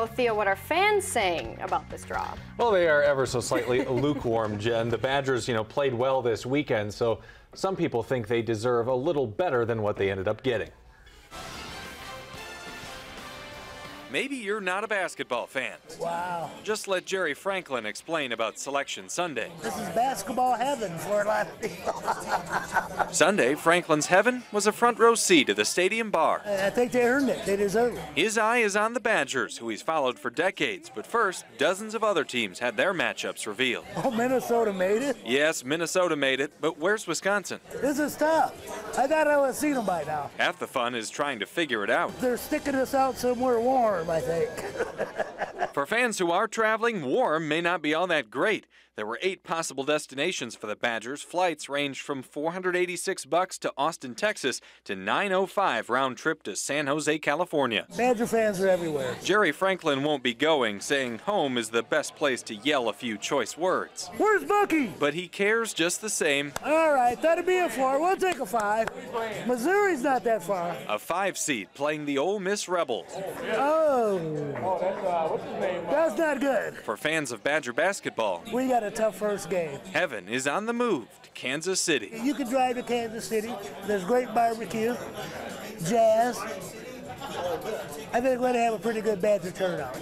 Oh, Theo, what are fans saying about this draw? Well, they are ever so slightly lukewarm, Jen. The Badgers, you know, played well this weekend, so some people think they deserve a little better than what they ended up getting. Maybe you're not a basketball fan. Wow. Just let Jerry Franklin explain about Selection Sunday. This is basketball heaven for a lot of people. Sunday, Franklin's heaven was a front row seat at the stadium bar. I think they earned it. They deserve it. His eye is on the Badgers, who he's followed for decades. But first, dozens of other teams had their matchups revealed. Oh, Minnesota made it? Yes, Minnesota made it, but where's Wisconsin? This is tough. I thought I would have seen them by now. Half the fun is trying to figure it out. They're sticking us out somewhere warm, I think. For fans who are traveling, warm may not be all that great. There were eight possible destinations for the Badgers. Flights ranged from 486 bucks to Austin, Texas, to 905 round trip to San Jose, California. Badger fans are everywhere. Jerry Franklin won't be going, saying home is the best place to yell a few choice words. Where's Bucky? But he cares just the same. All right, that'd be a four. We'll take a five. Missouri's not that far. A five seed playing the Ole Miss Rebels. Oh, that's not good. For fans of Badger basketball, We got a tough first game. heaven is on the move to Kansas City. You can drive to Kansas City. There's great barbecue, jazz. I think we're going to have a pretty good Badger turnout.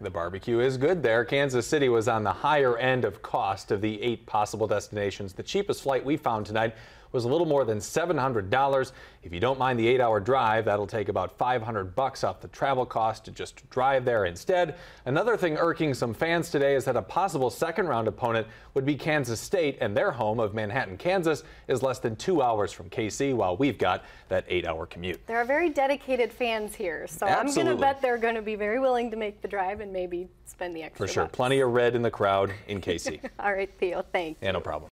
The barbecue is good there. Kansas City was on the higher end of cost of the eight possible destinations. The cheapest flight we found tonight was a little more than $700. If you don't mind the eight-hour drive, that'll take about 500 bucks off the travel cost to just drive there instead. Another thing irking some fans today is that a possible second-round opponent would be Kansas State, and their home of Manhattan, Kansas, is less than two hours from KC, while we've got that eight-hour commute. There are very dedicated fans here, so I'm going to bet they're going to be very willing to make the drive and maybe spend the extra For sure, bucks. plenty of red in the crowd in KC. All right, Theo, thanks. yeah, no problem.